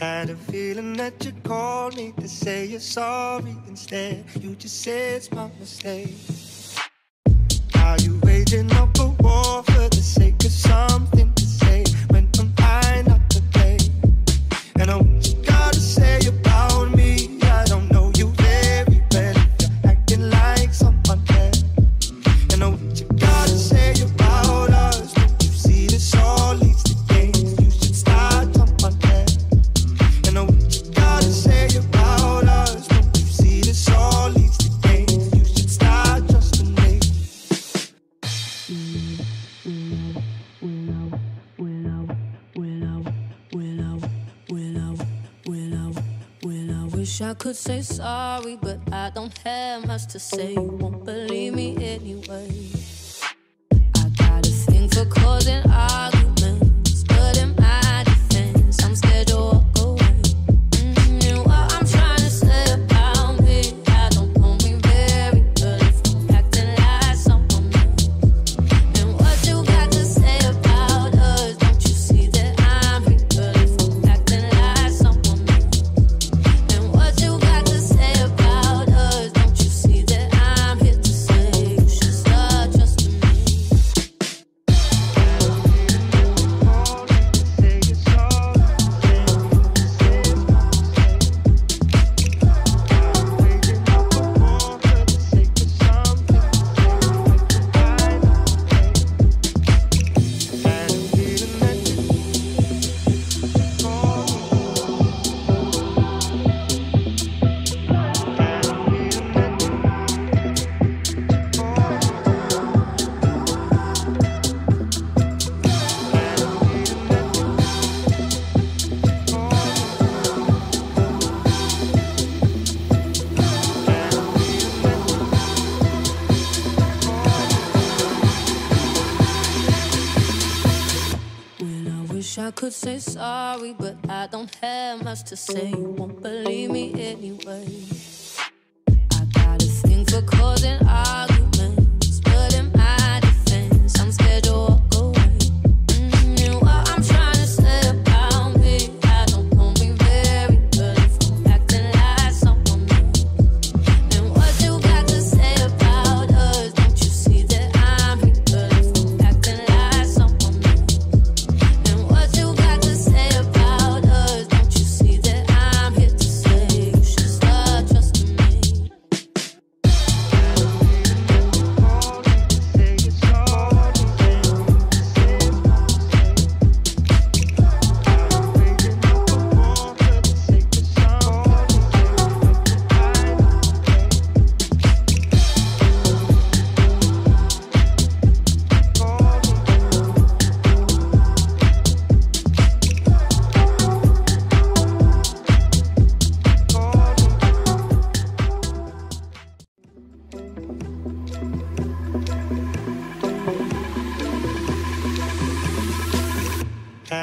Had a feeling that you called me to say you're sorry instead. You just said it's my mistake. Are you waging up? Wish I could say sorry, but I don't have much to say. You won't believe me anyway. I could say sorry, but I don't have much to say. You won't believe me anyway. I got a thing for causing arguments.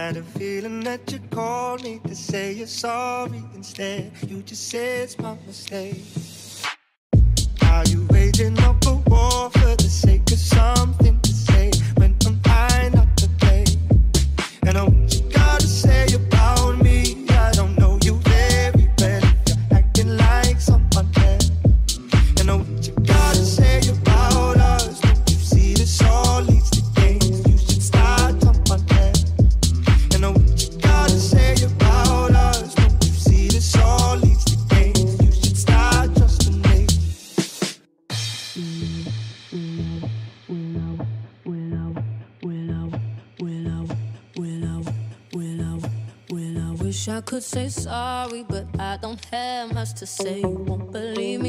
Had a feeling that you called me to say you're sorry instead. You just said it's my mistake. Are you waging up a war for the sake? Wish I could say sorry, but I don't have much to say. You won't believe me.